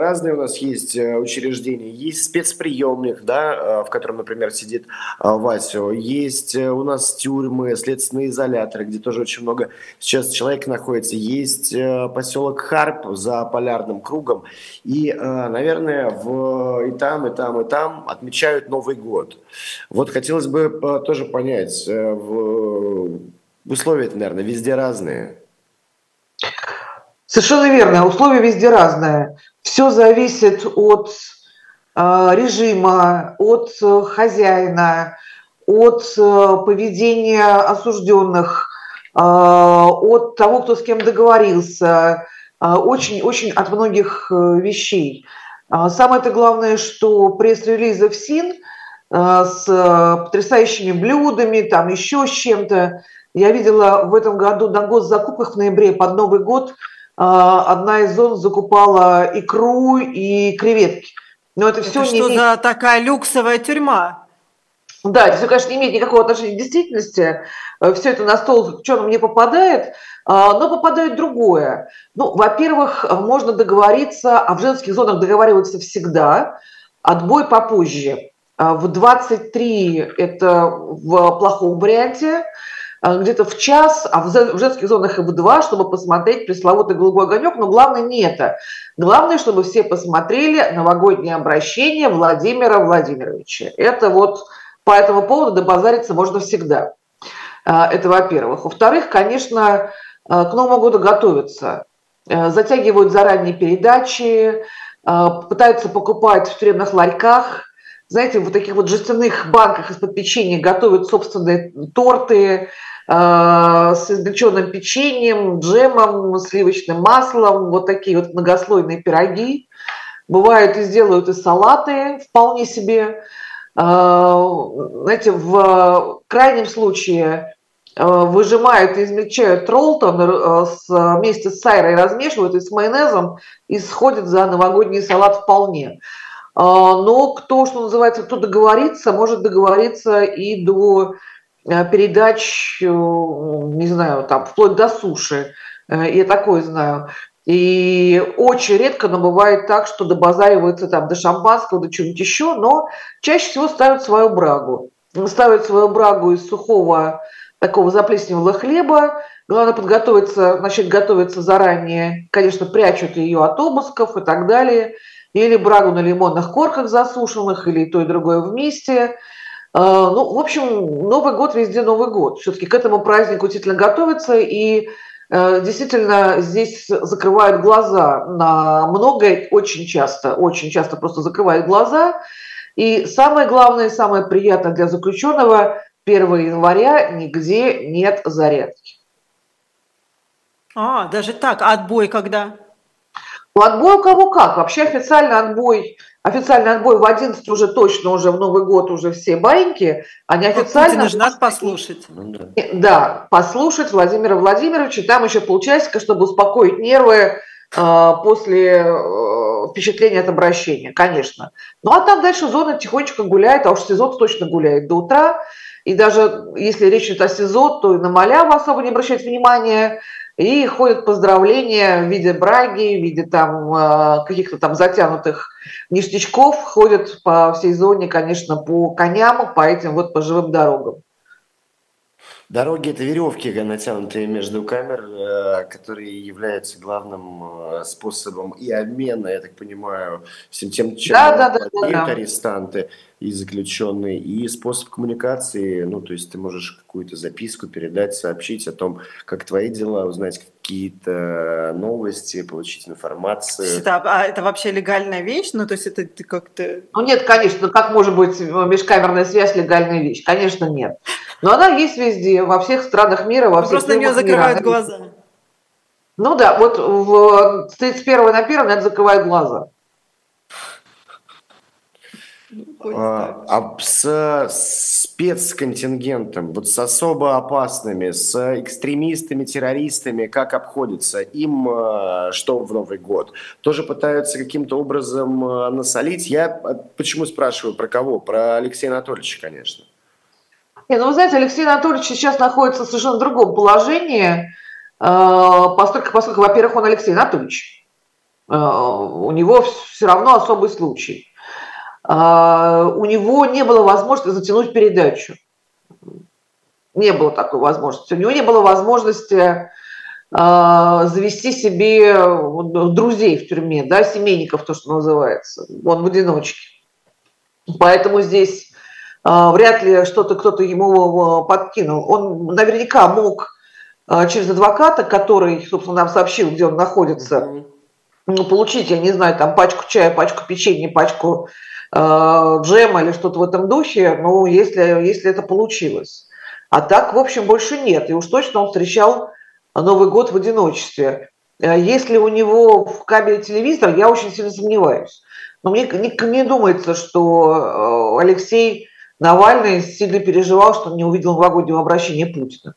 разные у нас есть э, учреждения. Есть спецприемник, да, э, в котором, например, сидит э, Вася. Есть у нас тюрьмы, следственные изоляторы, где тоже очень много сейчас человек находится. Есть поселок Харп за полярным кругом. И, наверное, в, и там, и там, и там отмечают Новый год. Вот хотелось бы тоже понять, в, условия, наверное, везде разные. Совершенно верно. Условия везде разные. Все зависит от э, режима, от э, хозяина, от э, поведения осужденных, от того, кто с кем договорился, очень-очень от многих вещей. Э, самое-то главное, что пресс-релизы в СИН с потрясающими блюдами, там еще с чем-то. Я видела в этом году на госзакупках в ноябре под Новый год – а, одна из зон закупала икру и креветки. Но это, это все что не за такая люксовая тюрьма? Да, это все, конечно, не имеет никакого отношения к действительности. Э, все это на стол черным не попадает, а, но попадает другое. Ну, во-первых, можно договориться, а в женских зонах договариваются всегда, отбой попозже. А в 23 это в плохом варианте, где-то в час, а в женских зонах и в два, чтобы посмотреть пресловутый голубой огонек. Но главное не это. Главное, чтобы все посмотрели новогоднее обращение Владимира Владимировича. Это вот по этому поводу добазариться можно всегда. Э, это во-первых. Во-вторых, конечно, э, к Новому году готовятся. Затягивают заранее передачи, пытаются покупать в тюремных ларьках, знаете, в таких вот жестяных банках из-под печенья готовят собственные торты, Э, с измельченным печеньем, джемом, сливочным маслом, вот такие вот многослойные пироги. Бывают и сделают и салаты вполне себе. Э, знаете, в крайнем случае э, выжимают и измельчают роллтон вместе с сайрой, размешивают и с майонезом, и сходит за новогодний салат вполне. Но кто, что называется, кто договорится, может договориться и до Э, передач, э, не знаю, там, вплоть до суши. Э, я такое знаю. И очень редко, но бывает так, что добазаривается там до шампанского, до чего-нибудь еще, но чаще всего ставят свою брагу. Ставят свою брагу из сухого такого заплесневелого хлеба. Главное подготовиться, начать готовиться заранее. Конечно, прячут ее от обысков и так далее. Или брагу на лимонных корках засушенных, или то и другое вместе – ну, в общем, Новый год везде Новый год. Все-таки к этому празднику действительно готовятся, и э, действительно здесь закрывают глаза на многое очень часто, очень часто просто закрывают глаза. И самое главное, и самое приятное для заключенного, 1 января нигде нет зарядки. А, даже так, а отбой когда? Ну, отбой у кого как. Вообще официально отбой Официальный отбой в 11 уже точно, уже в Новый год уже все баиньки, а неофициально... Путина же послушать. Ну да, послушать Владимира Владимировича, там еще полчасика, чтобы успокоить нервы э, после э, впечатления от обращения, конечно. Ну а там дальше зона тихонечко гуляет, а уж СИЗО точно гуляет до утра. И даже если речь идет о СИЗО, то и на маляву особо не обращать внимания. И ходят поздравления в виде браги, в виде там э, каких-то там затянутых ништячков, ходят по всей зоне, конечно, по коням, по этим вот по живым дорогам. Дороги – это веревки, натянутые между камер, э, которые являются главным э, способом и обмена, я так понимаю, всем тем, чем да, да, да, да. арестанты и заключенные, и способ коммуникации, ну, то есть ты можешь какую-то записку передать, сообщить о том, как твои дела, узнать какие-то новости, получить информацию. Это, а это вообще легальная вещь? Ну, то есть это ты как-то... Ну, нет, конечно, как может быть межкамерная связь легальная вещь? Конечно, нет. Но она есть везде, во всех странах мира, во всех Просто на нее закрывают мира. глаза. Ну да, вот в 31 на 1 на это закрывают глаза. А, а с спецконтингентом, вот с особо опасными, с экстремистами, террористами, как обходится? Им а, что в Новый год? Тоже пытаются каким-то образом а, насолить? Я почему спрашиваю про кого? Про Алексея Анатольевича, конечно. Не, ну вы знаете, Алексей Анатольевич сейчас находится в совершенно другом положении, поскольку, поскольку во-первых, он Алексей Анатольевич. у него все равно особый случай. У него не было возможности затянуть передачу. Не было такой возможности. У него не было возможности завести себе друзей в тюрьме, да, семейников, то, что называется. Он в одиночке. Поэтому здесь вряд ли что-то кто-то ему подкинул. Он наверняка мог через адвоката, который, собственно, нам сообщил, где он находится, ну, получить, я не знаю, там пачку чая, пачку печенья, пачку э, джема или что-то в этом духе, ну, если, если это получилось. А так, в общем, больше нет. И уж точно он встречал Новый год в одиночестве. Э, если у него в кабеле телевизор, я очень сильно сомневаюсь. Но мне не, не думается, что э, Алексей Навальный сильно переживал, что не увидел новогоднего обращения Путина.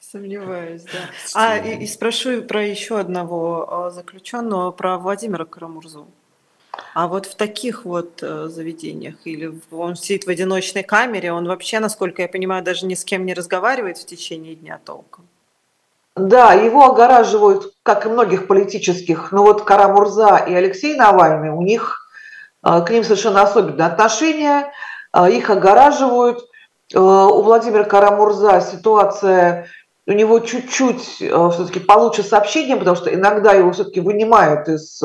Сомневаюсь, да. А и, и спрошу про еще одного а, заключенного, про Владимира Карамурзу. А вот в таких вот э, заведениях, или он сидит в одиночной камере, он вообще, насколько я понимаю, даже ни с кем не разговаривает в течение дня толком. Да, его огораживают, как и многих политических, но вот Карамурза и Алексей Навальный, у них к ним совершенно особенное отношение, э, их огораживают. У Владимира Карамурза ситуация у него чуть-чуть все-таки получше сообщение, потому что иногда его все-таки вынимают из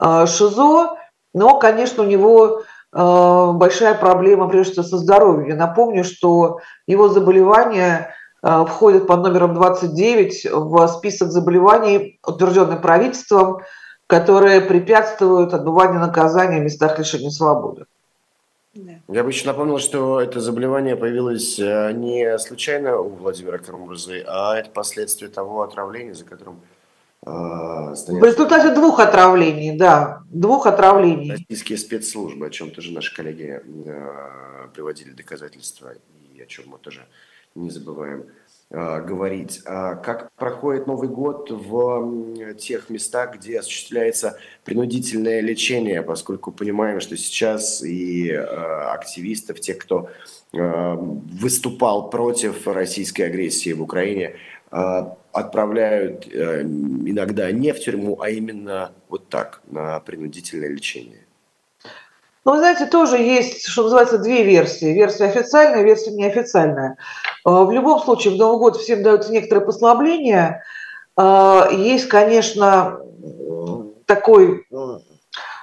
ШИЗО, но, конечно, у него большая проблема, прежде всего, со здоровьем. Я напомню, что его заболевание входит под номером 29 в список заболеваний, утвержденный правительством, которые препятствуют отбыванию наказания в местах лишения свободы. Я бы еще напомнил, что это заболевание появилось э, не случайно у Владимира Карамурзы, а это последствия того отравления, за которым э, стоят... В результате двух отравлений, да, двух отравлений. Российские спецслужбы, о чем тоже наши коллеги э, приводили доказательства, и о чем мы тоже не забываем. Э, говорить. А как проходит Новый год в тех местах, где осуществляется принудительное лечение, поскольку понимаем, что сейчас и э, активистов, тех, кто э, выступал против российской агрессии в Украине, отправляют иногда не в тюрьму, а именно вот так, на принудительное лечение. Но вы знаете, тоже есть, что называется, две версии. Версия официальная, версия неофициальная. А, в любом случае, в Новый год всем даются некоторые послабления. А, есть, конечно, такой,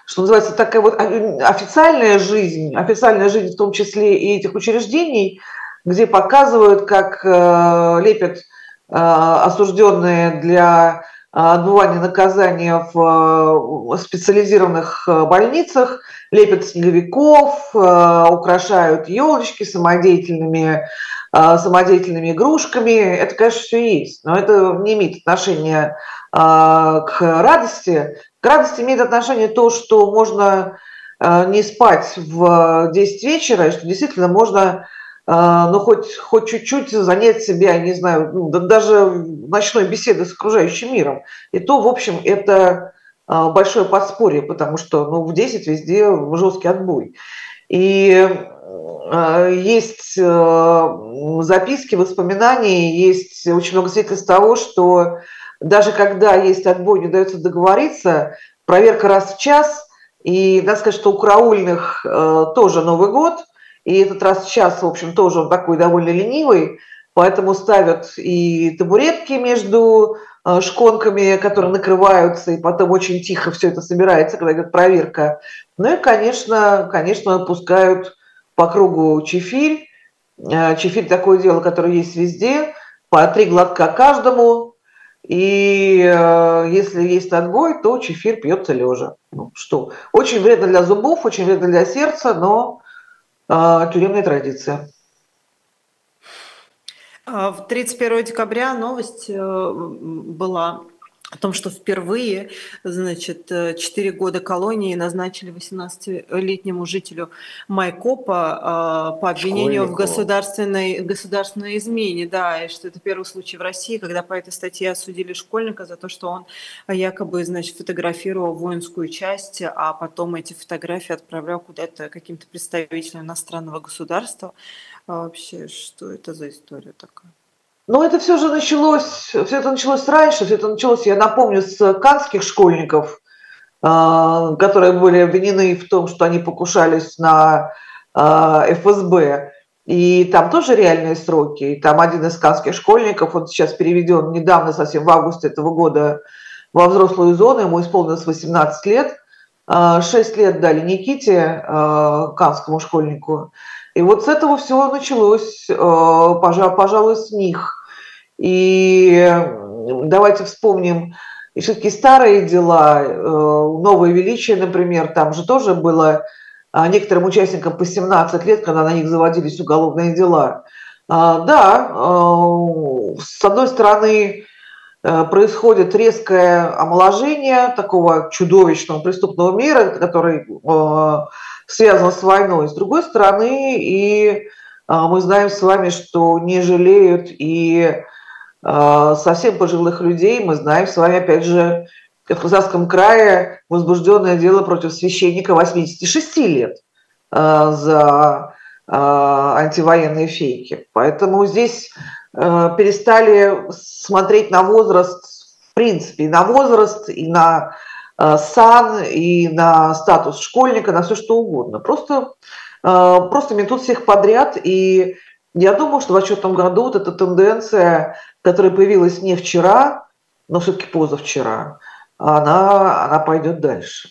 что называется, такая вот официальная жизнь, официальная жизнь в том числе и этих учреждений, где показывают, как э, лепят э, осужденные для отбывания наказания в специализированных э, больницах, лепят снеговиков, э, украшают елочки самодеятельными, э, самодеятельными игрушками. Это, конечно, все есть, но это не имеет отношения к радости. К радости имеет отношение то, что можно не спать в 10 вечера, и что действительно можно ну, хоть, хоть чуть-чуть занять себя, не знаю, ну, даже ночной беседы с окружающим миром. И то, в общем, это а, большое подспорье, потому что ну, в 10 везде жесткий отбой. И а, есть записки, воспоминания, есть очень много свидетельств того, что даже когда есть отбой, не удается договориться, проверка раз в час, и надо сказать, что у караульных тоже Новый год – и этот раз сейчас, в общем, тоже он такой довольно ленивый, поэтому ставят и табуретки между э, шконками, которые накрываются, и потом очень тихо все это собирается, когда идет проверка. Ну и, конечно, конечно, пускают по кругу чефирь. Э, чефирь такое дело, которое есть везде, по три глотка каждому. И э, если есть отбой, то чефир пьется лежа. Ну что, очень вредно для зубов, очень вредно для сердца, но тюремная традиция. А, в 31 декабря новость э, была о том, что впервые, значит, 4 э, года колонии назначили 18-летнему жителю Майкопа э, по обвинению в государственной, государственной измене. Да, и что это первый случай в России, когда по этой статье осудили школьника за то, что он якобы, значит, фотографировал воинскую часть, а потом эти фотографии отправлял куда-то каким-то представителям иностранного государства. А вообще, что это за история такая? Но это все же началось, все это началось раньше, все это началось, я напомню, с канских школьников, а, которые были обвинены в том, что они покушались на а, ФСБ. И там тоже реальные сроки. И там один из канских школьников, он сейчас переведен недавно, совсем в августе этого года, во взрослую зону, ему исполнилось 18 лет. 6 а, лет дали Никите, канскому школьнику. И вот с этого всего началось, пожалуй, с них. И давайте вспомним и все-таки старые дела, э, новое величие, например, там же тоже было а, некоторым участникам по 17 лет, когда на них заводились уголовные дела. А, да, э, с одной стороны, э, происходит резкое омоложение такого чудовищного преступного мира, который связан с войной. С другой стороны, и мы знаем с вами, что не жалеют и а, совсем пожилых людей. Мы знаем с вами, опять же, в Казахском крае возбужденное дело против священника 86 лет а, за а, антивоенные фейки. Поэтому здесь перестали смотреть на возраст, в принципе, на возраст, и на сан, и на статус школьника, на все что угодно. Просто, просто метут всех подряд, и я думаю, что в отчетном году вот эта тенденция которая появилась не вчера, но все-таки позавчера, она, она пойдет дальше.